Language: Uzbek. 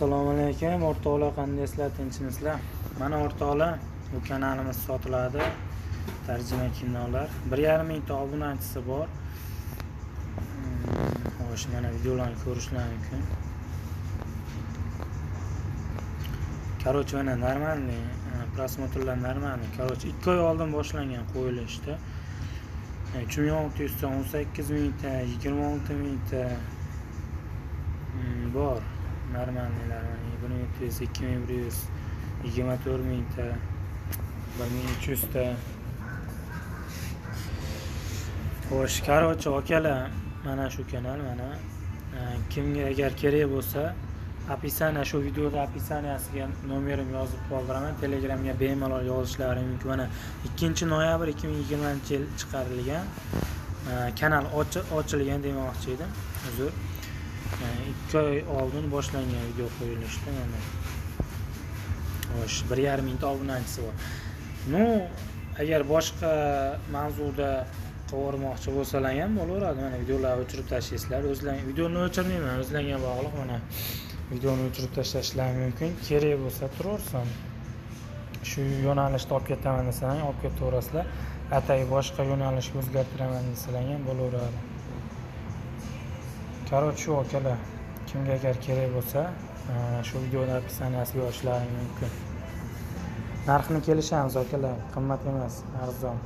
assalomu alaykum o'rtoqlar qandaysizlar tinchmisizlar mana o'rtoqlar bu kanalimiz sotiladi. Tarjima kinolar. Bir yarim mingta obunachisi bor. Hmm, xo'sh mana videolarni ko'rishlar mumkin короче mana нормальный просмотрlar нормальный короче ikki oy oldin boshlangan qo'yilishda e, uch ming olti yuzta o'n sakkiz mingta yigirma olti mingta hmm, bor. Normalniylari bir ming yetti yuz ikki ming bir yuz yigirma to'rt mingta bir ming uch yuzta xo'sh короче akalar mana shu kanal mana. Kimga agar kerak bo'lsa описание shu videoda описанияsiga nomerim yozib qoldiraman telegramga bemalol yozishlari mumkin mana. Ikkinchi noyabr ikki ming yigirmanchi yil chiqarilgan kanal ochilgan demoqchi edim uzr E, ikki oy oldin boshlangan video qo'yilishda mana bir yarim mingta obunachisi bor. Ну agar boshqa mavzuda qilib bo'lsalar ham bo'laveradi. Mana videolarni o'chirib tashlaysizlar o'zlaring videoni o'chirmayman o'zlariga bog'liq. Mana videoni o'chirib tashlashlari mumkin. Kerak bo'lsa turaversin. Shu yo'nalishni olib ketaman desalar ham olib ketaverasizlar. Atay boshqa yo'nalishga o'zgartiraman desalar ham bo'laveradi. Короче shu akalar. Kimga agar kerak bo'lsa e, shu videoni описанияsiga yozishlari mumkin. Narxini kelishamiz akalar qimmat emas arzon.